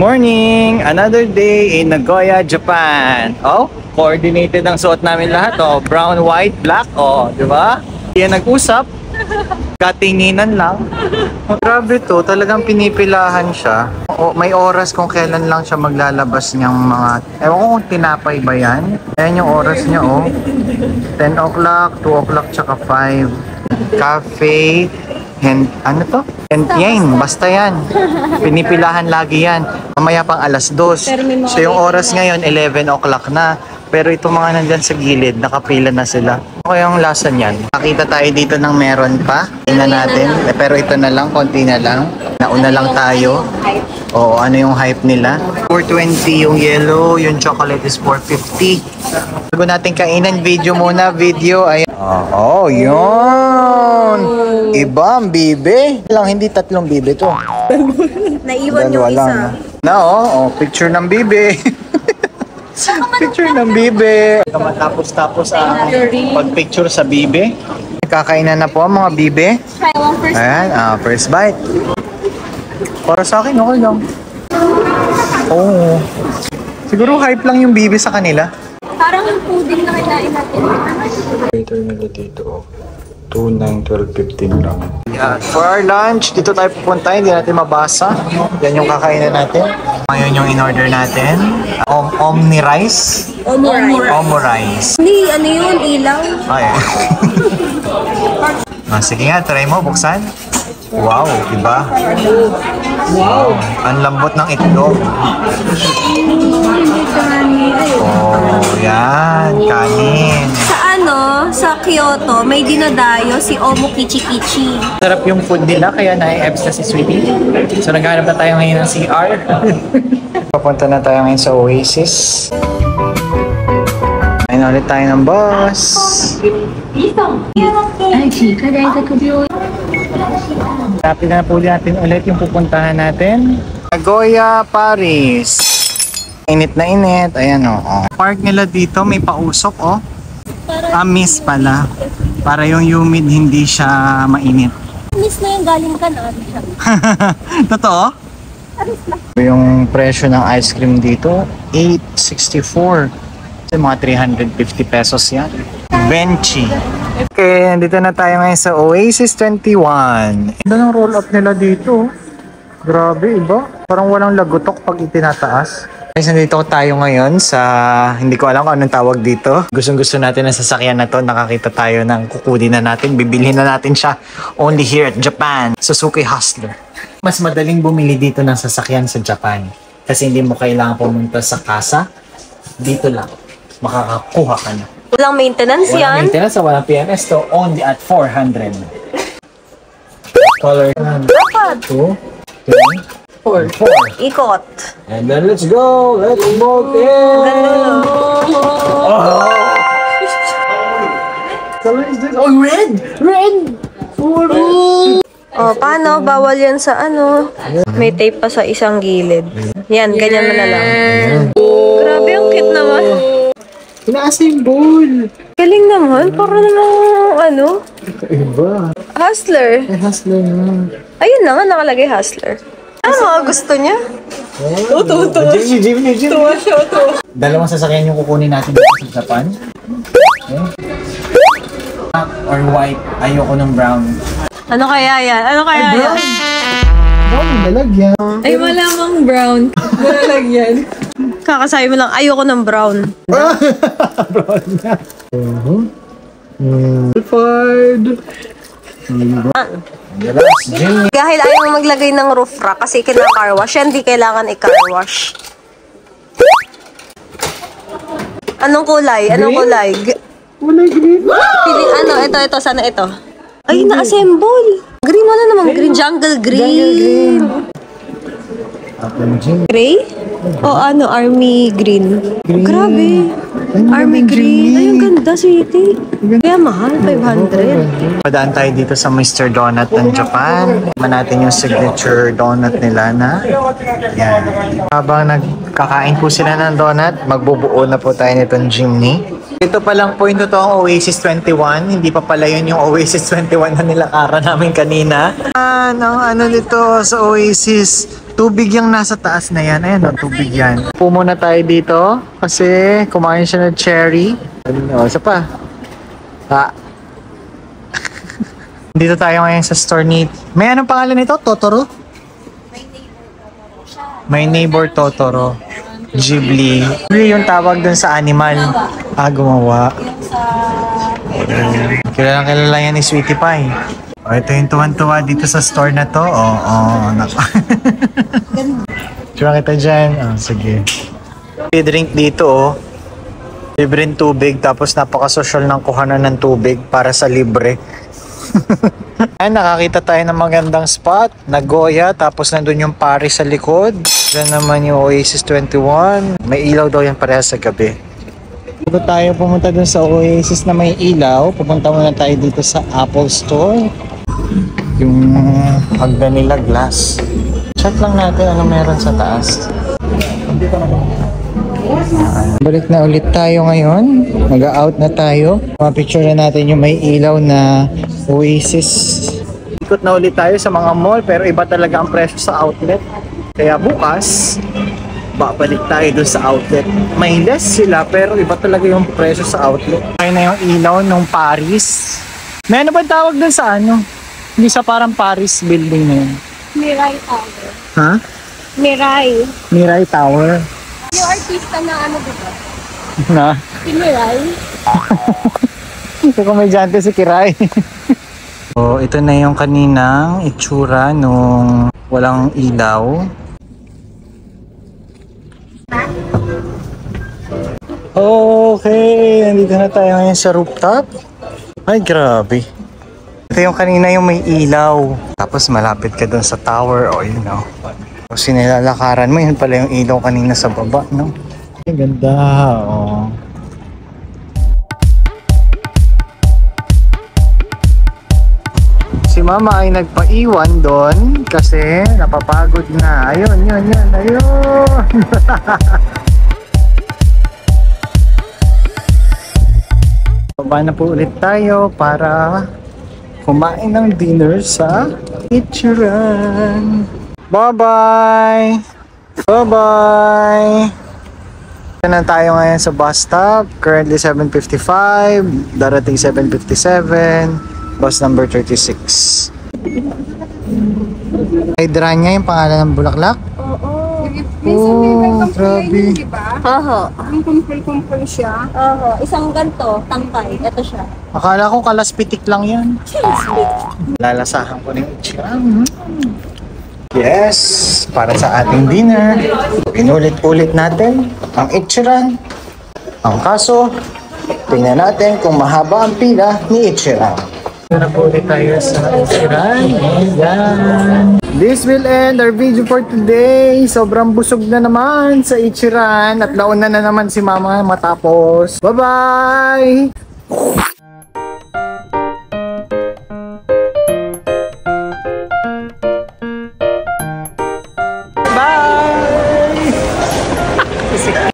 Morning! Another day in Nagoya, Japan. Oh, coordinated ang suot namin lahat. Oh, brown, white, black. Oh, di ba? Yan nag-usap. Katinginan lang. Oh, grabe to. Talagang pinipilahan siya. O, may oras kung kailan lang siya maglalabas niyang mga... Ewan ko kung tinapay ba yan. Ayan yung oras niya, oh. 10 o'clock, 2 o'clock, tsaka 5. Cafe, and ano to? Entien, basta yan. Pinipilahan lagi yan. Mamaya pang alas 2. So yung oras ngayon, 11 o'clock na. Pero itong mga nandyan sa gilid, nakapila na sila. Ano kaya yung lasa niyan? Nakita tayo dito ng meron pa. Tingnan natin. Eh, pero ito na lang, konti na lang. Nauna lang tayo. Oo, ano yung hype nila? 420 yung yellow, yung chocolate is 450. Bago natin kainan, video muna, video. Ayan. Oo, oh, yun! Iba ang bibe. Lang, hindi tatlong bibe to. Naiwan yung isa. lang. Na, oh, oh, picture ng bibe. picture ng bibe. Matapos-tapos ang pagpicture sa bibe. Kakainan na po ang mga bibe. Ayan, ah, first bite. Para sa akin, okay lang. Oo. Siguro hype lang yung bibe sa kanila. Parang yung pudding na kinain natin. Waiter nila dito, oh. 2, 9, 12, 15 lang. Yeah. For our lunch, dito tayo pupunta, hindi natin mabasa. Yan yung kakainin natin. Ngayon yung in-order natin. Om Omni Rice. Omurice. Omo Rice. Hindi, ano yun, ilaw. Ay. ah, sige nga, try mo, buksan. Wow, diba? Wow, ang lambot ng itlog. Oh, yan, kanin. Sa ano, sa Kyoto, may dinadayo si Omo Kichi Kichi. Sarap yung food nila, kaya na-ebs na si Sweetie. So naghanap na tayo ngayon ng CR. Papunta na tayo ngayon sa Oasis. Ayun ulit tayo ng bus. Happy na po natin ulit yung pupuntahan natin. Nagoya, Paris. Init na init. Ayan o. Oh, Park nila dito, may pausok o. Oh. Ah, miss pala. Para yung humid hindi siya mainit. Miss na yung galing ka na. Totoo? Yung presyo ng ice cream dito, 864. Kasi mga 350 pesos yan. Benchy. Okay, nandito na tayo ngayon sa Oasis 21. Ito ng roll up nila dito. Grabe, iba. Parang walang lagutok pag itinataas. Guys, nandito tayo ngayon sa, hindi ko alam kung anong tawag dito. Gustong gusto natin ng sasakyan na to. Nakakita tayo ng kukunin na natin. Bibilhin na natin siya only here at Japan. Suzuki Hustler. Mas madaling bumili dito ng sasakyan sa Japan. Kasi hindi mo kailangan pumunta sa kasa. Dito lang. Makakakuha ka na. Walang maintenance Walang yan. maintenance sa walang PMS to only at 400. Color 1, 2, 3, 4. 4. Ikot. And then let's go! Let's smoke it! Ganda Oh! Color is this? Oh, red! Red! Oh, paano? Bawal yan sa ano. May tape pa sa isang gilid. Yan, ganyan na lang. Grabe, ang cute naman. Inaasa yung bowl! Galing naman. Para namang ano. Iba. Hustler. May hustler na. Ayun na nga, nakalagay hustler. Ano mga gusto niya? Tuto, tuto. Jimmy, Jimmy, Jimmy. Tuwa siya, tuwa. Dalawang sasakyan yung kukunin natin dito sa Japan. Okay. Black or white, ayoko ng brown. Ano kaya yan? Ano kaya yan? Brown yung lalagyan. Ay, malamang brown. Malalagyan. Kakasabi mo lang, ayoko ng brown. brown na. Uh-huh. Certified. Jimmy. Dahil ayaw mo maglagay ng roof rack kasi kina-car wash, yan di kailangan i-car wash. Anong kulay? Anong Green? kulay? G- Wala green. Pili, ano, ito, ito, sana ito. Ay, na-assemble. Green, wala namang green. Jungle green. Atin, Jimmy. Gray? O ano, army green. Grabe. Army green. Ay, ang ganda, sweetie. Kaya mahal, 500. Padaan tayo dito sa Mr. Donut ng Japan. Tikman natin yung signature donut nila na yan. Habang nag Kakain po sila ng donut. Magbubuo na po tayo nitong Jimny. Ito pa lang po yung totoong Oasis 21. Hindi pa pala yun yung Oasis 21 na nilakara namin kanina. Ano, ano nito sa Oasis? Tubig yung nasa taas na yan. Ayan o, tubig yan. Upo muna tayo dito kasi kumain siya ng cherry. Ano, isa pa. Ah. dito tayo ngayon sa store ni... May anong pangalan nito? Totoro? My Neighbor Totoro. Ghibli. Ghibli yung tawag dun sa animal. Ah, gumawa. Ayan. Kilalang kilala yan ni Sweetie Pie. Oh, ito yung tuwan-tuwa dito sa store na to. Oo, oh, oh, nako. Tsura kita dyan. Oh, sige. May drink dito, oh. Libreng tubig, tapos napaka-social ng kuhanan ng tubig para sa libre. Ayan, nakakita tayo ng magandang spot. Nagoya, tapos nandun yung Paris sa likod. Diyan naman yung Oasis 21. May ilaw daw yan parehas sa gabi. Bago tayo pumunta dun sa Oasis na may ilaw, pupunta muna tayo dito sa Apple Store. Yung hagdan nila glass. Check lang natin ano meron sa taas. Balik na ulit tayo ngayon. Mag-out na tayo. Mapicture na natin yung may ilaw na Oasis. Ikot na ulit tayo sa mga mall pero iba talaga ang presyo sa outlet. Kaya bukas, babalik tayo dun sa outlet. May less sila pero iba talaga yung presyo sa outlet. Kaya na yung ilaw nung Paris. May ano ba tawag dun sa ano? Hindi sa parang Paris building na yun. Mirai Tower. Ha? Mirai. Mirai Tower. Yung artista na ano diba? Na? Si Mirai. Ito komedyante si Kiray. so, ito na yung kaninang itsura nung walang ilaw. Okay, nandito na tayo ngayon sa rooftop. Ay, grabe. Ito yung kanina yung may ilaw. Tapos malapit ka dun sa tower o yun know. Tapos sinilalakaran mo, yun pala yung ilaw kanina sa baba, no? Ang ganda, oh. Si mama ay nagpaiwan doon kasi napapagod na. Ayun, yun, yun, ayun. Baba na po ulit tayo para kumain ng dinner sa Ichiran. Bye-bye! Bye-bye! Na tayo ngayon sa bus stop. Currently 7.55. Darating 7.57. Bus number 36. Hydranya yung pangalan ng bulaklak? Oh, grabe. Oho. Ang kumpul-kumpul siya. Oho. Isang ganto, tangkay. Ito siya. Akala ko kalaspitik lang yan. Lalasahan ko ng ichiran. Yes, para sa ating dinner. Pinulit-ulit natin ang ichiran. Ang kaso, tingnan natin kung mahaba ang pila ni ichiran. Na po tayo sa ichiran. Ayan. This will end our video for today. Sobrang busog na naman sa ichiran at laon na naman si mama matapos. Bye-bye!